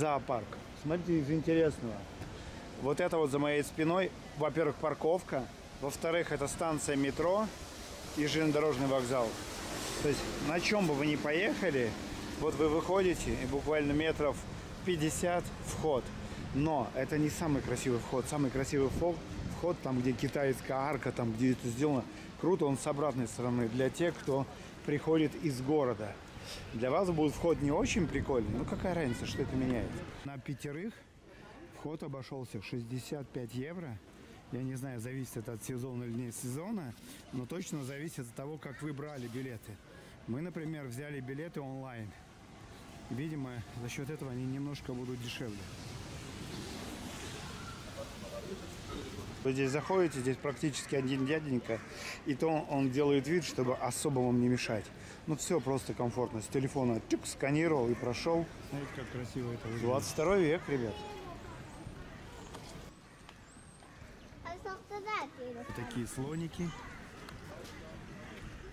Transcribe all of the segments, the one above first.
Зоопарк. Смотрите, из интересного. Вот это вот за моей спиной, во-первых, парковка, во-вторых, это станция метро и железнодорожный вокзал. То есть на чем бы вы ни поехали, вот вы выходите и буквально метров 50 вход. Но это не самый красивый вход. Самый красивый вход, вход там, где китайская арка, там, где это сделано круто, он с обратной стороны. Для тех, кто приходит из города. Для вас будет вход не очень прикольный, ну какая разница, что это меняет. На пятерых вход обошелся в 65 евро. Я не знаю, зависит это от сезона или не сезона, но точно зависит от того, как вы брали билеты. Мы, например, взяли билеты онлайн. Видимо, за счет этого они немножко будут дешевле. Вы здесь заходите, здесь практически один дяденька, и то он делает вид, чтобы особо вам не мешать. Ну все просто комфортно. С телефона тюк, сканировал и прошел. Смотрите, как красиво это выглядит. 22 век, ребят. Такие слоники.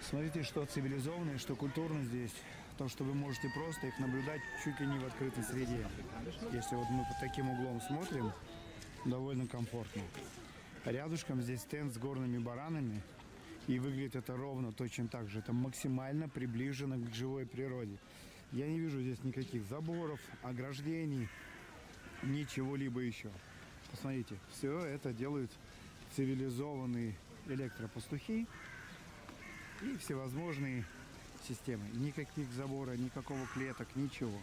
Смотрите, что цивилизованно, что культурно здесь. То, что вы можете просто их наблюдать чуть ли не в открытой среде. Если вот мы под таким углом смотрим, довольно комфортно. Рядышком здесь стенд с горными баранами. И выглядит это ровно точно так же. Это максимально приближено к живой природе. Я не вижу здесь никаких заборов, ограждений, ничего-либо еще. Посмотрите, все это делают цивилизованные электропастухи и всевозможные системы. Никаких забора, никакого клеток, ничего.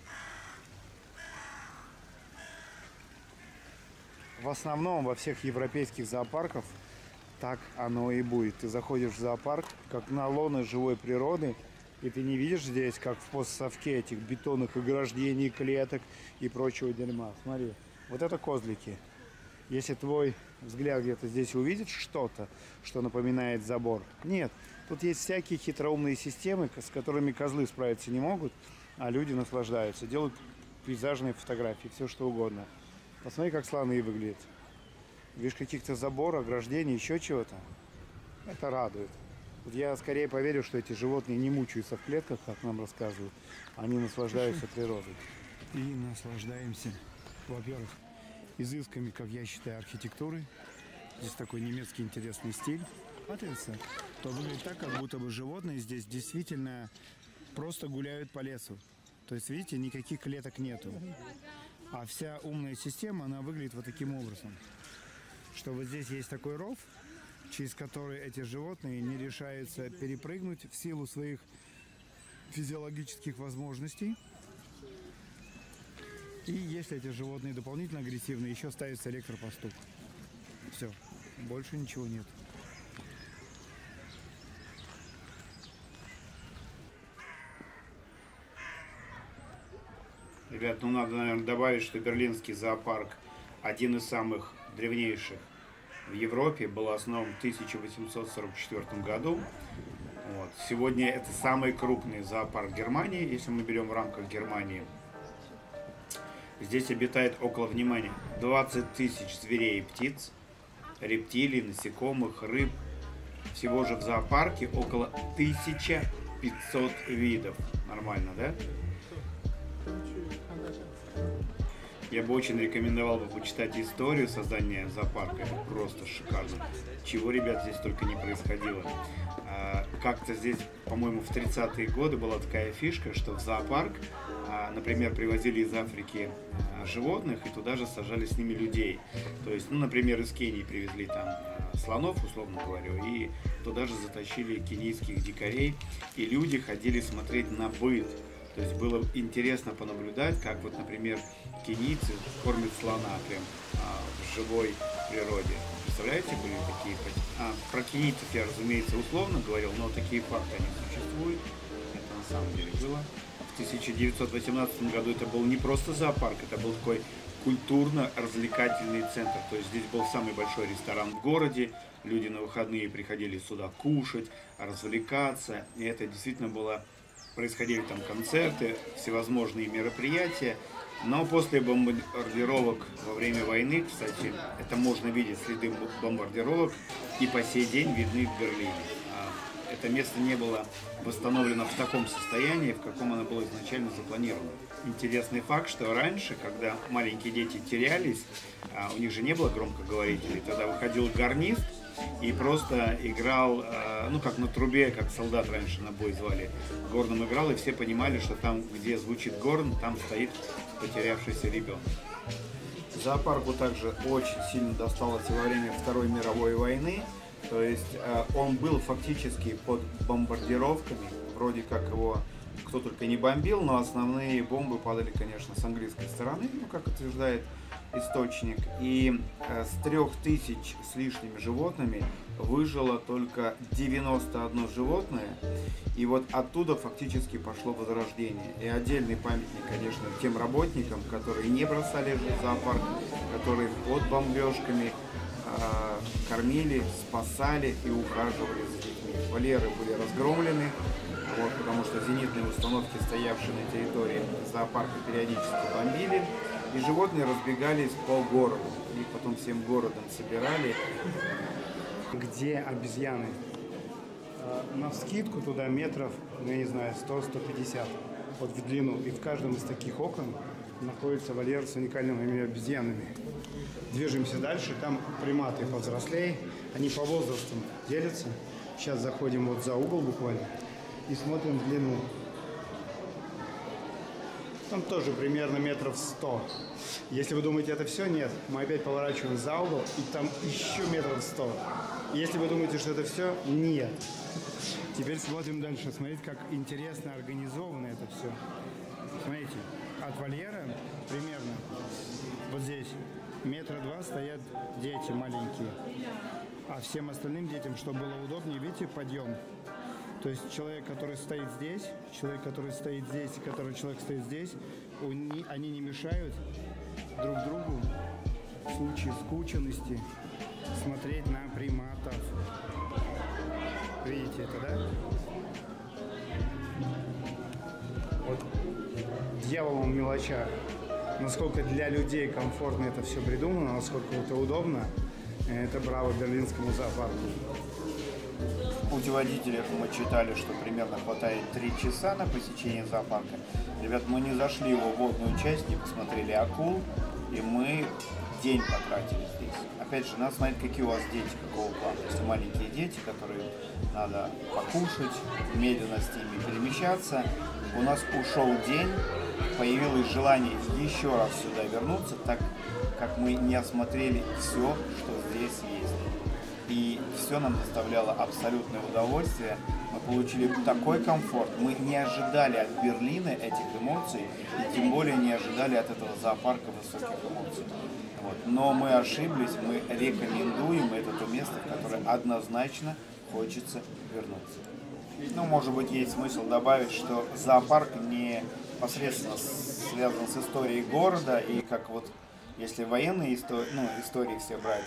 В основном во всех европейских зоопарках так оно и будет. Ты заходишь в зоопарк, как на лоны живой природы, и ты не видишь здесь, как в постсовке, этих бетонных ограждений, клеток и прочего дерьма. Смотри, вот это козлики. Если твой взгляд где-то здесь увидит что-то, что напоминает забор, нет. Тут есть всякие хитроумные системы, с которыми козлы справиться не могут, а люди наслаждаются, делают пейзажные фотографии, все что угодно. Посмотри, как слоны выглядят. Видишь, каких-то забор, ограждений, еще чего-то. Это радует. Вот я скорее поверю, что эти животные не мучаются в клетках, как нам рассказывают. Они наслаждаются природой. И наслаждаемся, во-первых, изысками, как я считаю, архитектуры. Здесь такой немецкий интересный стиль. Смотрится, то выглядит так, как будто бы животные здесь действительно просто гуляют по лесу. То есть, видите, никаких клеток нету. А вся умная система, она выглядит вот таким образом. Что вот здесь есть такой ров, через который эти животные не решаются перепрыгнуть в силу своих физиологических возможностей. И если эти животные дополнительно агрессивны, еще ставится электропоступ. Все, больше ничего нет. Ребят, ну надо, наверное, добавить, что берлинский зоопарк один из самых древнейших в Европе, был основан в 1844 году. Вот. Сегодня это самый крупный зоопарк Германии, если мы берем в рамках Германии. Здесь обитает около, внимания, 20 тысяч зверей и птиц, рептилий, насекомых, рыб. Всего же в зоопарке около 1500 видов. Нормально, да? Я бы очень рекомендовал бы почитать историю создания зоопарка. Это просто шикарно. Чего, ребят, здесь только не происходило. А, как-то здесь, по-моему, в 30-е годы была такая фишка, что в зоопарк, а, например, привозили из Африки а, животных и туда же сажали с ними людей. То есть, ну, например, из Кении привезли там слонов, условно говорю, и туда же затащили кенийских дикарей, и люди ходили смотреть на быт то есть было интересно понаблюдать, как вот, например, кенийцы кормят слона прям а, в живой природе. Представляете, были такие... А, про кенийцев я, разумеется, условно говорил, но такие факты они существуют. Это на самом деле было. В 1918 году это был не просто зоопарк, это был такой культурно-развлекательный центр. То есть здесь был самый большой ресторан в городе, люди на выходные приходили сюда кушать, развлекаться. И это действительно было происходили там концерты, всевозможные мероприятия. Но после бомбардировок во время войны, кстати, это можно видеть следы бомбардировок, и по сей день видны в Берлине. А это место не было восстановлено в таком состоянии, в каком оно было изначально запланировано. интересный факт, что раньше, когда маленькие дети терялись, а, у них же не было громкоговорителей, тогда выходил гарнист и просто играл, а, ну как на трубе, как солдат раньше на бой звали, горном играл, и все понимали, что там, где звучит горн, там стоит потерявшийся ребенок. Зоопарку также очень сильно досталось во время Второй мировой войны, то есть а, он был фактически под бомбардировками, вроде как его кто только не бомбил, но основные бомбы падали, конечно, с английской стороны, ну, как утверждает источник. И э, с трех тысяч с лишними животными выжило только 91 животное. И вот оттуда фактически пошло возрождение. И отдельный памятник, конечно, тем работникам, которые не бросали зоопарк, которые под бомбежками э, кормили, спасали и ухаживали за детьми. Вольеры были разгромлены, вот, потому что зенитные установки, стоявшие на территории зоопарка, периодически бомбили, и животные разбегались по городу. Их потом всем городом собирали. Где обезьяны? А, на скидку туда метров, ну, я не знаю, 100-150 вот в длину. И в каждом из таких окон находится вольер с уникальными обезьянами. Движемся дальше, там приматы повзрослее, они по возрасту делятся. Сейчас заходим вот за угол буквально и смотрим длину. Там тоже примерно метров 100. Если вы думаете, это все, нет. Мы опять поворачиваем за угол, и там еще метров 100. Если вы думаете, что это все, нет. Теперь смотрим дальше. Смотрите, как интересно организовано это все. Смотрите, от вольера примерно вот здесь метра два стоят дети маленькие. А всем остальным детям, чтобы было удобнее, видите, подъем. То есть человек, который стоит здесь, человек, который стоит здесь, и который человек стоит здесь, они не мешают друг другу в случае скученности смотреть на приматов. Видите это, да? Вот дьяволом в мелочах. Насколько для людей комфортно это все придумано, насколько это удобно, это браво берлинскому зоопарку путеводителях мы читали, что примерно хватает 3 часа на посещение зоопарка. Ребят, мы не зашли в его водную часть, не посмотрели акул, и мы день потратили здесь. Опять же, надо смотреть, какие у вас дети, какого плана. Если маленькие дети, которые надо покушать, медленно с ними перемещаться. У нас ушел день, появилось желание еще раз сюда вернуться, так как мы не осмотрели все, что здесь есть все нам доставляло абсолютное удовольствие. Мы получили такой комфорт. Мы не ожидали от Берлина этих эмоций, и тем более не ожидали от этого зоопарка высоких эмоций. Вот. Но мы ошиблись, мы рекомендуем это то место, в которое однозначно хочется вернуться. Ну, может быть, есть смысл добавить, что зоопарк не непосредственно связан с историей города, и как вот, если военные истории, ну, истории все брать,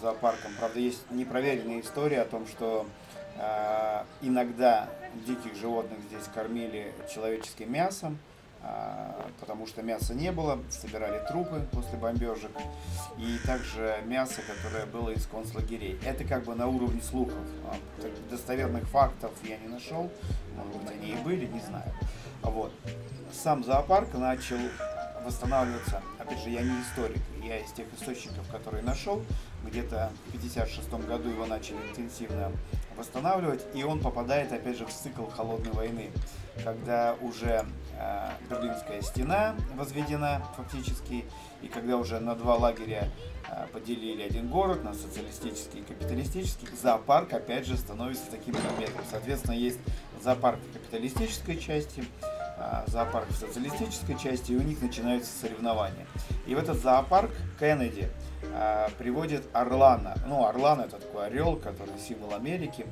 зоопарком. Правда, есть непроверенная история о том, что э, иногда диких животных здесь кормили человеческим мясом, э, потому что мяса не было, собирали трупы после бомбежек, и также мясо, которое было из концлагерей. Это как бы на уровне слухов. Достоверных фактов я не нашел, может быть, они и были, не знаю. Вот. Сам зоопарк начал восстанавливаться. Опять же, я не историк, я из тех источников, которые нашел. Где-то в 1956 году его начали интенсивно восстанавливать, и он попадает, опять же, в цикл холодной войны, когда уже э, Берлинская стена возведена фактически, и когда уже на два лагеря э, поделили один город на социалистический и капиталистический, зоопарк, опять же, становится таким предметом. Соответственно, есть зоопарк капиталистической части, зоопарк в социалистической части, и у них начинаются соревнования. И в этот зоопарк Кеннеди а, приводит орлана. Ну, орлан это такой орел, который символ Америки.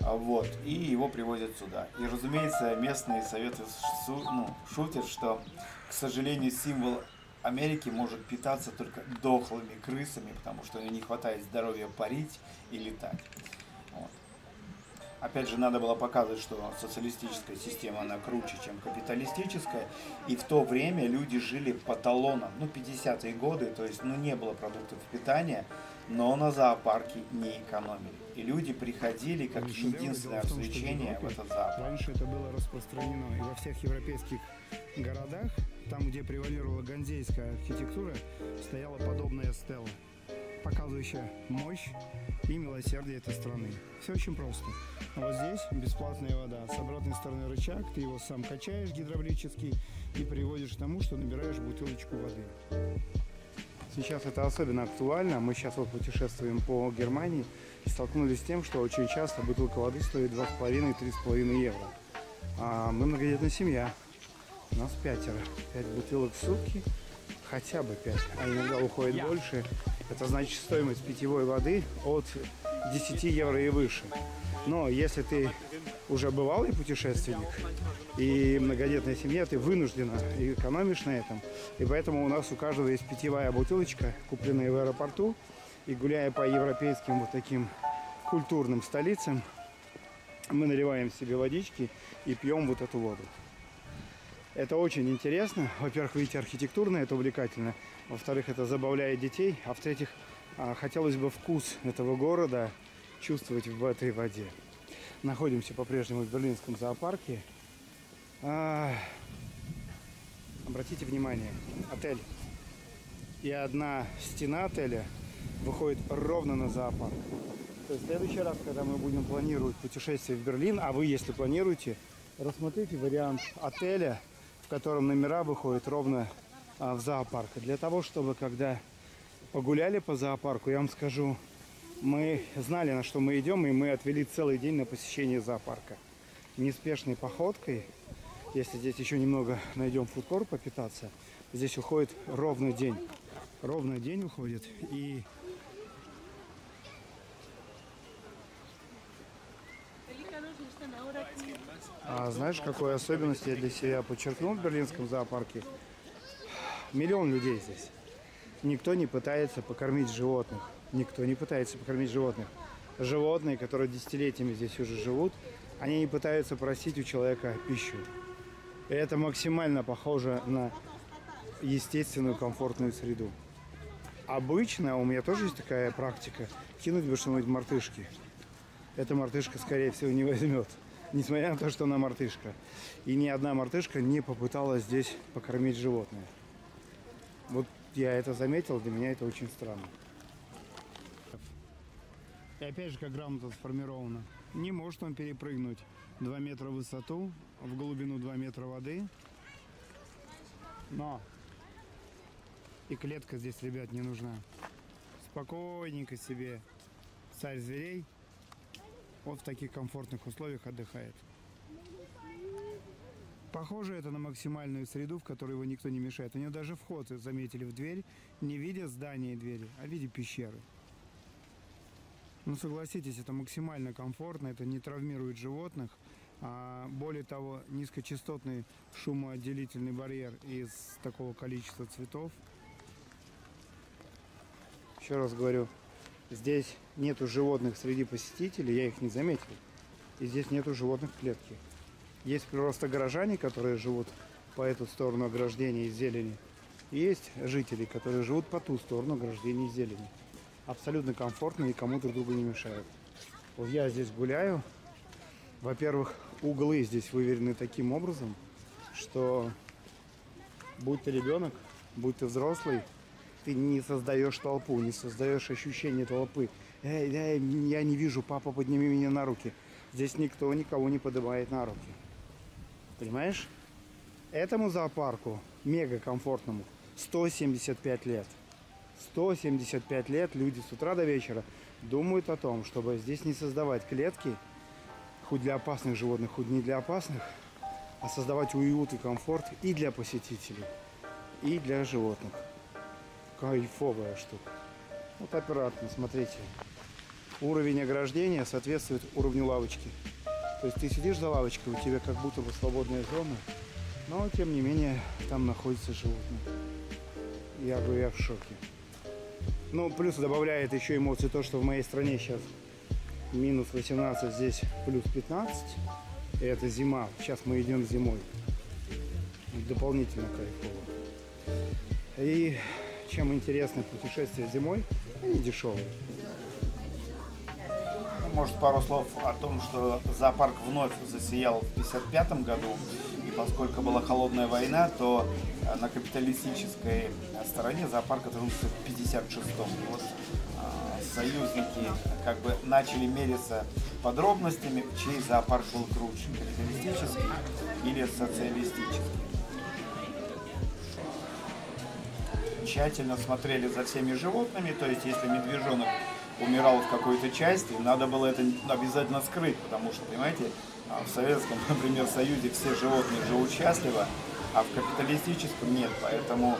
Вот, и его приводят сюда. И, разумеется, местные советы ну, шутят, что, к сожалению, символ Америки может питаться только дохлыми крысами, потому что не хватает здоровья парить и летать. Опять же, надо было показывать, что социалистическая система, она круче, чем капиталистическая. И в то время люди жили по талонам, ну, 50-е годы, то есть, ну, не было продуктов питания, но на зоопарке не экономили. И люди приходили как единственное развлечение в, в этот зоопарк. Раньше это было распространено и во всех европейских городах, там, где превалировала ганзейская архитектура, стояла подобная стела, показывающая мощь и милосердие этой страны. Все очень просто. А вот здесь бесплатная вода. С обратной стороны рычаг, ты его сам качаешь гидравлически и приводишь к тому, что набираешь бутылочку воды. Сейчас это особенно актуально. Мы сейчас вот путешествуем по Германии и столкнулись с тем, что очень часто бутылка воды стоит 2,5-3,5 евро. А мы многодетная семья. У нас пятеро. Пять бутылок в сутки, хотя бы пять, а иногда уходит больше. Это значит стоимость питьевой воды от 10 евро и выше. Но если ты уже бывалый путешественник и многодетная семья, ты вынуждена экономишь на этом. И поэтому у нас у каждого есть питьевая бутылочка, купленная в аэропорту. И гуляя по европейским вот таким культурным столицам, мы наливаем себе водички и пьем вот эту воду. Это очень интересно. Во-первых, видите, архитектурно это увлекательно. Во-вторых, это забавляет детей. А в-третьих, а, хотелось бы вкус этого города чувствовать в этой воде. Находимся по-прежнему в Берлинском зоопарке. А, обратите внимание, отель. И одна стена отеля выходит ровно на зоопарк. То есть в следующий раз, когда мы будем планировать путешествие в Берлин, а вы, если планируете, рассмотрите вариант отеля, в котором номера выходят ровно а, в зоопарк. Для того, чтобы когда погуляли по зоопарку, я вам скажу, мы знали, на что мы идем, и мы отвели целый день на посещение зоопарка. Неспешной походкой, если здесь еще немного найдем фудкор попитаться, здесь уходит ровно день. Ровно день уходит, и А знаешь, какой особенность я для себя подчеркнул в берлинском зоопарке? Миллион людей здесь. Никто не пытается покормить животных. Никто не пытается покормить животных. Животные, которые десятилетиями здесь уже живут, они не пытаются просить у человека пищу. И это максимально похоже на естественную комфортную среду. Обычно у меня тоже есть такая практика кинуть бы что-нибудь мартышки. Эта мартышка, скорее всего, не возьмет несмотря на то, что она мартышка. И ни одна мартышка не попыталась здесь покормить животное. Вот я это заметил, для меня это очень странно. И опять же, как грамотно сформировано. Не может он перепрыгнуть 2 метра в высоту, в глубину 2 метра воды. Но и клетка здесь, ребят, не нужна. Спокойненько себе царь зверей вот в таких комфортных условиях отдыхает. Похоже это на максимальную среду, в которой его никто не мешает. У него даже вход заметили в дверь, не видя здания и двери, а в виде пещеры. Ну, согласитесь, это максимально комфортно, это не травмирует животных. А более того, низкочастотный шумоотделительный барьер из такого количества цветов. Еще раз говорю, Здесь нету животных среди посетителей, я их не заметил. И здесь нету животных в клетке. Есть просто горожане, которые живут по эту сторону ограждения из зелени. И есть жители, которые живут по ту сторону ограждения из зелени. Абсолютно комфортно и кому друг другу не мешают. Вот я здесь гуляю. Во-первых, углы здесь выверены таким образом, что будь ты ребенок, будь ты взрослый, ты не создаешь толпу, не создаешь ощущение толпы. Эй, эй, я не вижу, папа, подними меня на руки. Здесь никто никого не поднимает на руки. Понимаешь? Этому зоопарку, мега комфортному, 175 лет. 175 лет люди с утра до вечера думают о том, чтобы здесь не создавать клетки, хоть для опасных животных, хоть не для опасных, а создавать уют и комфорт и для посетителей, и для животных кайфовая штука. Вот аккуратно, смотрите. Уровень ограждения соответствует уровню лавочки. То есть ты сидишь за лавочкой, у тебя как будто бы свободная зона, но тем не менее там находится животное. Я говорю, я в шоке. Ну, плюс добавляет еще эмоции то, что в моей стране сейчас минус 18, здесь плюс 15. И это зима. Сейчас мы идем зимой. Дополнительно кайфово. И чем интересны путешествия зимой, они дешевые. Может, пару слов о том, что зоопарк вновь засиял в 1955 году. И поскольку была холодная война, то э, на капиталистической стороне зоопарк открылся в 56-м. Вот э, союзники как бы начали мериться подробностями, чей зоопарк был круче, капиталистический или социалистический. Тщательно смотрели за всеми животными, то есть если медвежонок умирал в какой-то части, надо было это обязательно скрыть, потому что, понимаете, а в Советском, например, Союзе все животные живут счастливо, а в капиталистическом нет. Поэтому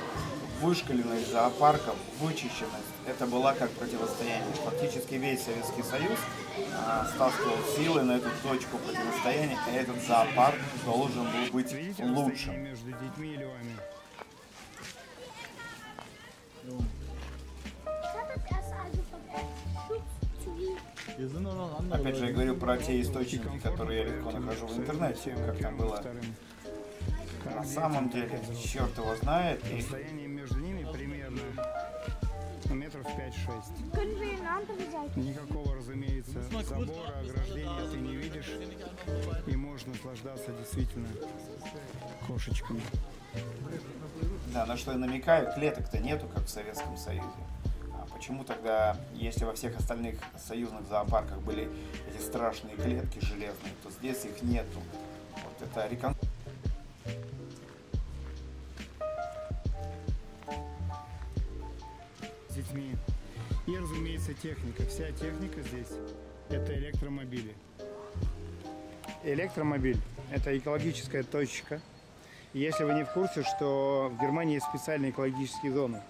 вышкаленность зоопарков, вычищенность, это была как противостояние. Фактически весь Советский Союз а, стаскивал силы на эту точку противостояния, и этот зоопарк должен был быть лучшим. между детьми и львами? Опять же, я говорю про те источники, которые я легко нахожу в интернете, как там было. На самом деле, черт его знает. И... Расстояние между ними примерно метров 5-6. Никакого, разумеется, забора, ограждения ты не видишь. И можно наслаждаться действительно кошечками. Да, на что я намекаю, клеток-то нету, как в Советском Союзе. Почему тогда, если во всех остальных союзных зоопарках были эти страшные клетки железные, то здесь их нету? Вот это рекон... С детьми. И, разумеется, техника. Вся техника здесь – это электромобили. Электромобиль – это экологическая точка. Если вы не в курсе, что в Германии есть специальные экологические зоны.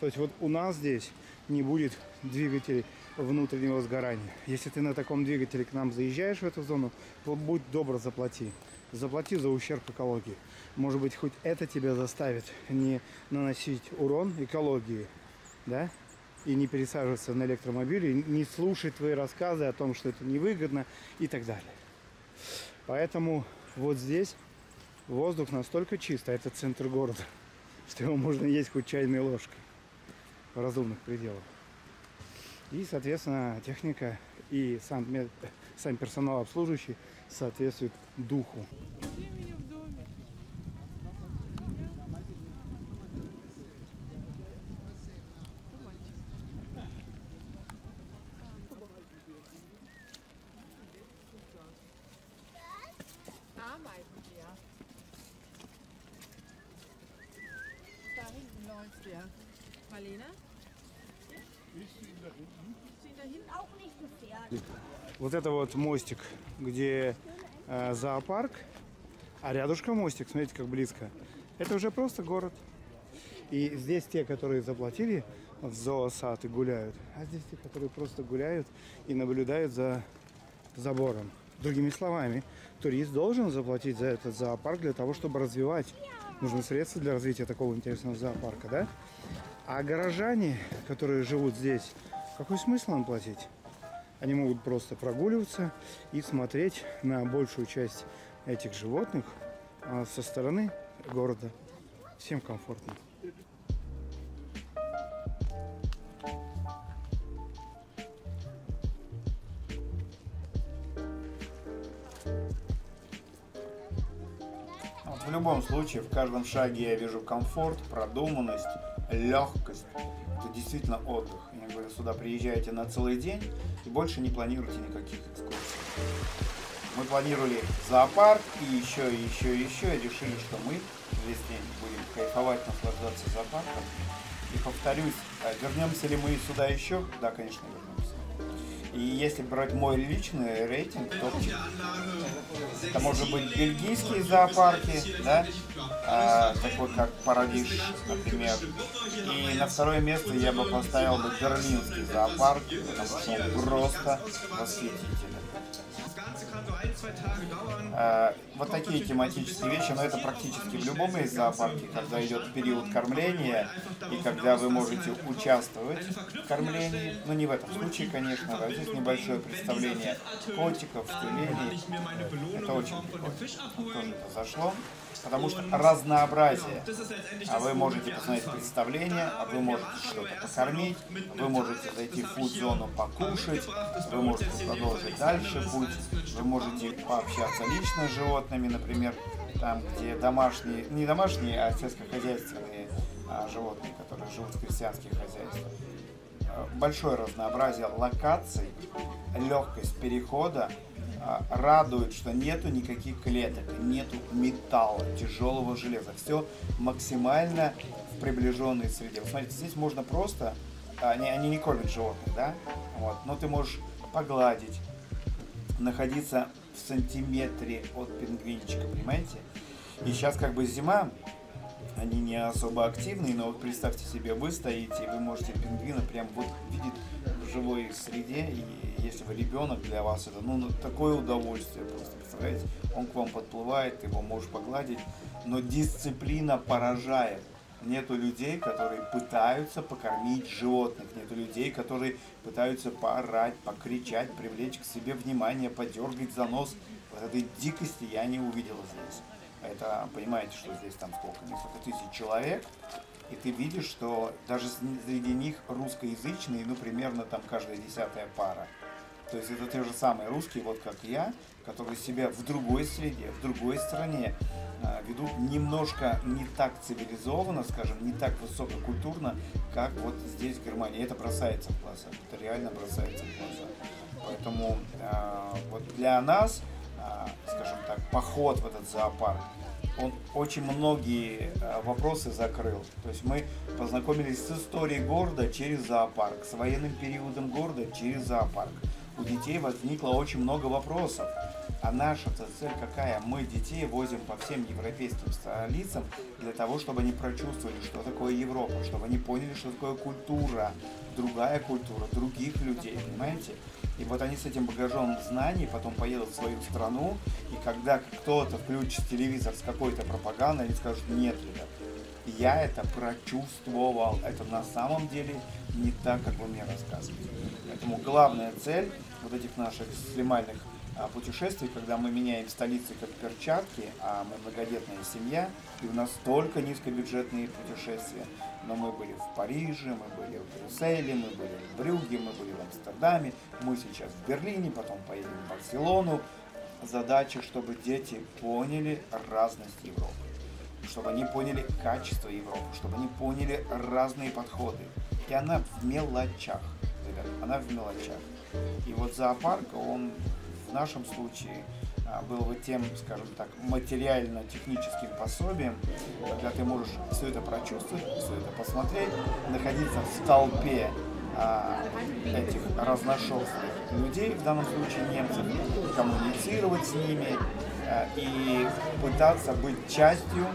То есть вот у нас здесь не будет двигателей внутреннего сгорания. Если ты на таком двигателе к нам заезжаешь в эту зону, то будь добр, заплати. Заплати за ущерб экологии. Может быть, хоть это тебя заставит не наносить урон экологии, да, и не пересаживаться на электромобили, не слушать твои рассказы о том, что это невыгодно и так далее. Поэтому вот здесь воздух настолько чистый, а это центр города, что его можно есть хоть чайной ложкой в разумных пределах. И, соответственно, техника и сам, сам персонал обслуживающий соответствует духу. Marlene? Вот это вот мостик, где э, зоопарк, а рядышком мостик, смотрите, как близко. Это уже просто город. И здесь те, которые заплатили в зоосад и гуляют, а здесь те, которые просто гуляют и наблюдают за забором. Другими словами, турист должен заплатить за этот зоопарк для того, чтобы развивать. Нужны средства для развития такого интересного зоопарка, да? А горожане, которые живут здесь, какой смысл им платить? Они могут просто прогуливаться и смотреть на большую часть этих животных а, со стороны города. Всем комфортно. В любом случае, в каждом шаге я вижу комфорт, продуманность, легкость. Это действительно отдых. Я говорю, сюда приезжаете на целый день и больше не планируете никаких экскурсий. Мы планировали зоопарк и еще, и еще, и еще, и решили, что мы весь день будем кайфовать, наслаждаться зоопарком. И повторюсь, а вернемся ли мы сюда еще? Да, конечно, вернемся. И если брать мой личный рейтинг, то это может быть бельгийские зоопарки, да, а, такой как Парадиш, например. И на второе место я бы поставил бы берлинский зоопарк, потому что он просто восхитительный. А, вот такие тематические вещи, но это практически в любом из зоопарке, когда идет период кормления и когда вы можете участвовать в кормлении, но не в этом случае, конечно, а здесь небольшое представление котиков, тюленей, это очень прикольно, тоже это зашло потому что разнообразие. А вы можете посмотреть представление, а вы можете что-то покормить, вы можете зайти в фуд-зону покушать, вы можете продолжить дальше путь, вы можете пообщаться лично с животными, например, там, где домашние, не домашние, а сельскохозяйственные а, животные, которые живут в крестьянских хозяйствах. Э, большое разнообразие локаций, легкость перехода радует, что нету никаких клеток, нету металла, тяжелого железа. Все максимально в приближенной среде. Вы смотрите, здесь можно просто, они, они не кормят животных, да, вот, но ты можешь погладить, находиться в сантиметре от пингвинчика, понимаете? И сейчас как бы зима, они не особо активные, но вот представьте себе, вы стоите, и вы можете пингвина прям вот видеть в живой среде, и если вы ребенок, для вас это ну, такое удовольствие просто, представляете? Он к вам подплывает, ты его можешь погладить, но дисциплина поражает. Нету людей, которые пытаются покормить животных, нету людей, которые пытаются поорать, покричать, привлечь к себе внимание, подергать за нос. Вот этой дикости я не увидел здесь. Это, понимаете, что здесь там сколько, несколько тысяч человек, и ты видишь, что даже среди них русскоязычные, ну, примерно там каждая десятая пара. То есть это те же самые русские, вот как я, которые себя в другой среде, в другой стране э, ведут немножко не так цивилизованно, скажем, не так высококультурно, как вот здесь в Германии. Это бросается в глаза, это реально бросается в глаза. Поэтому э, вот для нас, э, скажем так, поход в этот зоопарк, он очень многие вопросы закрыл. То есть мы познакомились с историей города через зоопарк, с военным периодом города через зоопарк у детей возникло очень много вопросов. А наша цель какая? Мы детей возим по всем европейским столицам для того, чтобы они прочувствовали, что такое Европа, чтобы они поняли, что такое культура, другая культура, других людей, понимаете? И вот они с этим багажом знаний потом поедут в свою страну, и когда кто-то включит телевизор с какой-то пропагандой, они скажут, нет, ребят, я это прочувствовал. Это на самом деле не так, как вы мне рассказываете. Поэтому главная цель вот этих наших экстремальных а, путешествий, когда мы меняем столицы как перчатки, а мы многодетная семья, и у нас только низкобюджетные путешествия. Но мы были в Париже, мы были в Брюсселе, мы были в Брюге, мы были в Амстердаме, мы сейчас в Берлине, потом поедем в Барселону. Задача, чтобы дети поняли разность Европы, чтобы они поняли качество Европы, чтобы они поняли разные подходы. И она в мелочах ребят, она в мелочах. И вот зоопарк, он в нашем случае а, был бы тем, скажем так, материально-техническим пособием, когда ты можешь все это прочувствовать, все это посмотреть, находиться в толпе а, этих разношерстных людей, в данном случае немцев, коммуницировать с ними а, и пытаться быть частью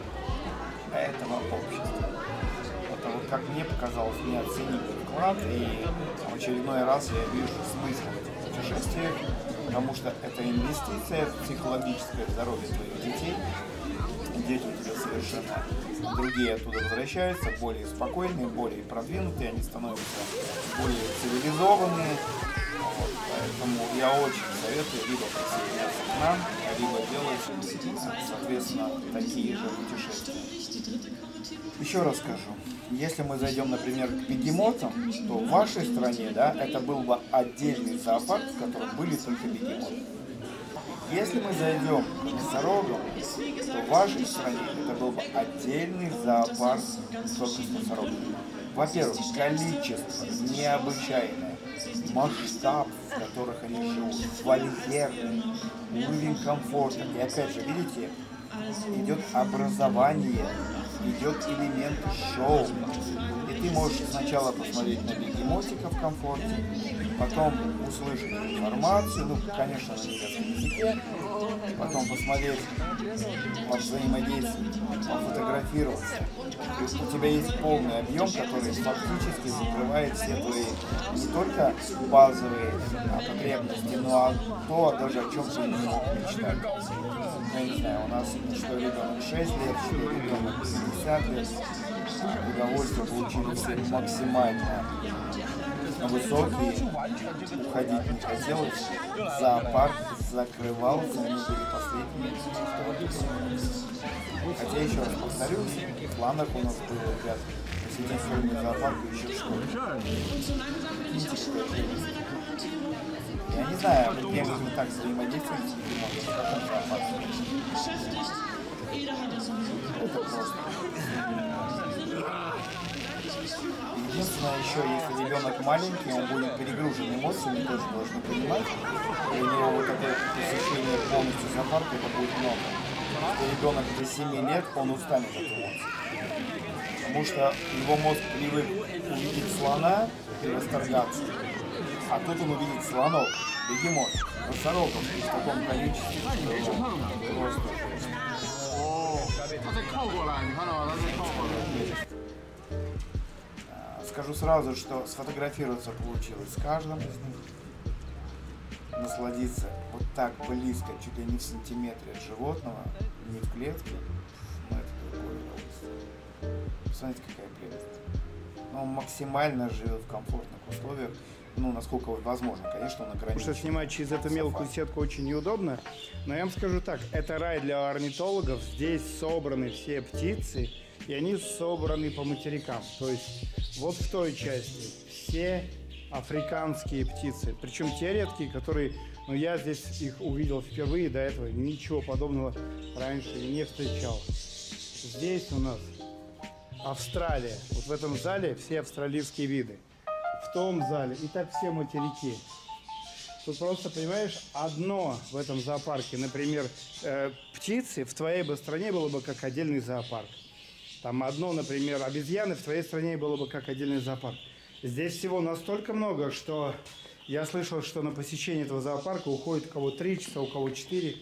этого общества. Это вот как мне показалось неоценимый вклад, и в очередной раз я вижу смысл в этих путешествиях, потому что это инвестиция в психологическое здоровье твоих детей. Дети у тебя совершенно другие оттуда возвращаются, более спокойные, более продвинутые, они становятся более цивилизованные. Вот, поэтому я очень советую либо присоединяться к нам, либо делать, соответственно, такие же путешествия. Еще раз скажу, если мы зайдем, например, к бегемотам, то в вашей стране, да, это был бы отдельный зоопарк, в котором были только бегемоты. Если мы зайдем к носорогам, то в вашей стране это был бы отдельный зоопарк только с носорогами. Во-первых, количество необычайное, масштаб, в которых они живут, вольеры, уровень комфорта. И опять же, видите, идет образование, идет элемент шоу. И ты можешь сначала посмотреть на бегемотика в комфорте, потом услышать информацию, ну, конечно, на немецком языке, потом посмотреть по взаимодействию, пофотографироваться. То у тебя есть полный объем, который фактически закрывает все твои не только базовые а, потребности, но и то, даже о чем ты не мог мечтать. Я не знаю, у нас что ребенок 6 лет, что ребенок 50 лет, удовольствие получили все максимально высокие, уходить не хотелось, зоопарк закрывался, мы были последними, Хотя, еще раз повторюсь, в планах у нас было, ребят, посетить сегодня зоопарк еще что Я не знаю, мы так взаимодействуем с зоопарком. Единственное, еще если ребенок маленький, он будет перегружен эмоциями, тоже должны понимать. И у него вот это посещение полностью зоопарка, это будет много. Если ребенок до 7 лет, он устанет от эмоций. Потому что его мозг привык увидеть слона и восторгаться. А тут он увидит слонов, бегемот, носорогов в таком количестве, что просто 它在靠过来，你看到吗？它在靠过来。 Скажу сразу, что сфотографироваться получилось с каждым из них. Насладиться вот так близко, чуть ли не в сантиметре от животного, не в клетке. Ну, это другое удовольствие. Посмотрите, какая прелесть. Но он максимально живет в комфортных условиях, ну, насколько возможно. Конечно, он Потому ограничен. что снимать через эту мелкую сетку очень неудобно. Но я вам скажу так, это рай для орнитологов. Здесь собраны все птицы, и они собраны по материкам. То есть вот в той части все африканские птицы. Причем те редкие, которые, ну я здесь их увидел впервые, до этого ничего подобного раньше не встречал. Здесь у нас Австралия. Вот в этом зале все австралийские виды. В том зале и так все материки. Тут просто, понимаешь, одно в этом зоопарке, например, э, птицы в твоей бы стране было бы как отдельный зоопарк. Там одно, например, обезьяны в твоей стране было бы как отдельный зоопарк. Здесь всего настолько много, что я слышал, что на посещение этого зоопарка уходит у кого 3 часа, у кого 4.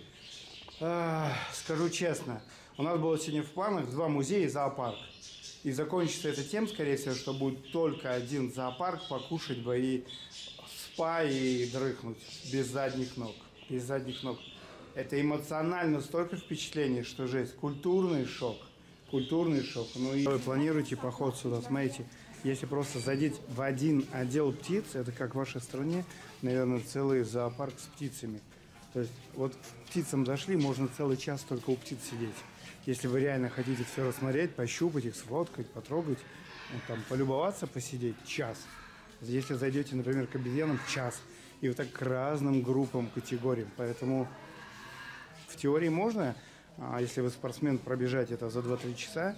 А, скажу честно, у нас было сегодня в планах два музея и зоопарк. И закончится это тем, скорее всего, что будет только один зоопарк, покушать бы и спа и дрыхнуть без задних ног. Без задних ног. Это эмоционально столько впечатлений, что жесть. Культурный шок. Культурный шок. Ну и вы планируете поход сюда, смотрите. Если просто зайдите в один отдел птиц, это как в вашей стране, наверное, целый зоопарк с птицами. То есть вот птицам зашли, можно целый час только у птиц сидеть. Если вы реально хотите все рассмотреть, пощупать их, сфоткать, потрогать, ну, там, полюбоваться, посидеть час. Если зайдете, например, к обезьянам, час. И вот так к разным группам, категориям. Поэтому в теории можно, если вы спортсмен, пробежать это за 2-3 часа.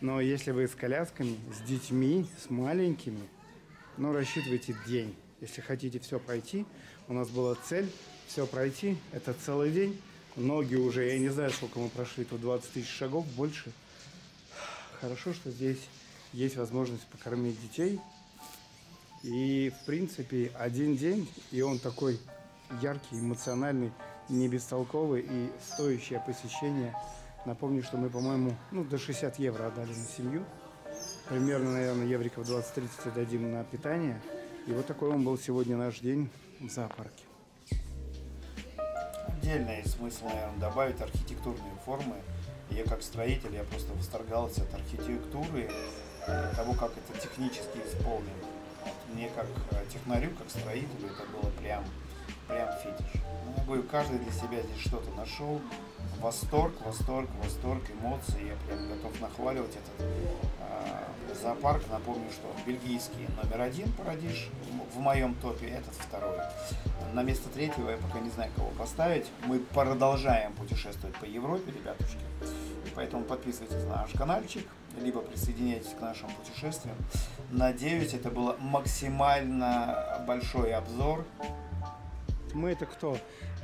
Но если вы с колясками, с детьми, с маленькими, ну, рассчитывайте день. Если хотите все пройти, у нас была цель все пройти, это целый день. Ноги уже, я не знаю, сколько мы прошли, тут 20 тысяч шагов, больше. Хорошо, что здесь есть возможность покормить детей. И, в принципе, один день, и он такой яркий, эмоциональный, не бестолковый и стоящее посещение. Напомню, что мы, по-моему, ну, до 60 евро отдали на семью. Примерно, наверное, евриков 20-30 дадим на питание. И вот такой он был сегодня наш день в зоопарке. Отдельно есть смысл, наверное, добавить архитектурные формы. Я как строитель, я просто восторгался от архитектуры, того, как это технически исполнено. Вот мне как э, технарю, как строителю, это было прям, прям фетиш. Ну, я говорю, каждый для себя здесь что-то нашел. Восторг, восторг, восторг, эмоции. Я прям готов нахваливать этот э, зоопарк. Напомню, что бельгийский номер один парадиш в моем топе, этот второй. На место третьего я пока не знаю, кого поставить. Мы продолжаем путешествовать по Европе, ребятушки. Поэтому подписывайтесь на наш каналчик, либо присоединяйтесь к нашим путешествиям. Надеюсь, это был максимально большой обзор. Мы это кто?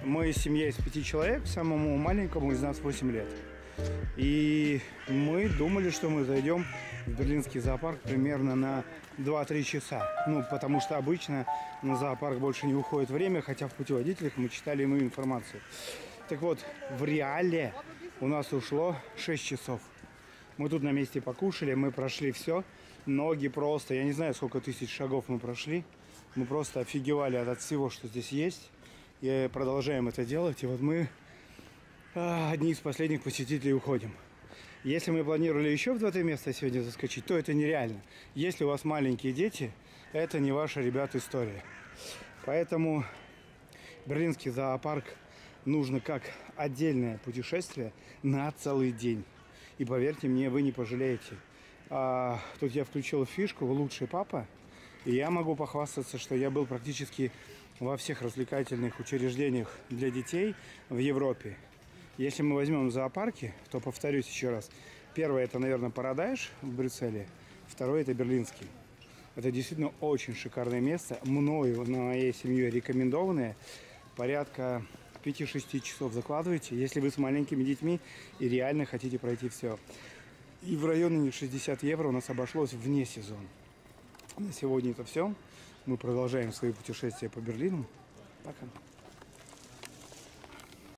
Мы семья из пяти человек, самому маленькому из нас 8 лет. И мы думали, что мы зайдем в берлинский зоопарк примерно на 2-3 часа. Ну, потому что обычно на зоопарк больше не уходит время, хотя в путеводителях мы читали иную информацию. Так вот, в реале у нас ушло 6 часов. Мы тут на месте покушали, мы прошли все. Ноги просто, я не знаю, сколько тысяч шагов мы прошли. Мы просто офигевали от всего, что здесь есть. И продолжаем это делать. И вот мы а, одни из последних посетителей уходим. Если мы планировали еще в это место сегодня заскочить, то это нереально. Если у вас маленькие дети, это не ваша, ребят, история. Поэтому Берлинский зоопарк нужно как отдельное путешествие на целый день. И поверьте мне, вы не пожалеете. А, тут я включил фишку «Лучший папа», и я могу похвастаться, что я был практически во всех развлекательных учреждениях для детей в Европе. Если мы возьмем зоопарки, то повторюсь еще раз. Первое это, наверное, Парадайш в Брюсселе. Второе это Берлинский. Это действительно очень шикарное место. Мною, моей семьей рекомендованное. Порядка 5-6 часов закладывайте, если вы с маленькими детьми и реально хотите пройти все. И в районе 60 евро у нас обошлось вне сезона. На сегодня это все. Мы продолжаем свои путешествия по Берлину. Пока.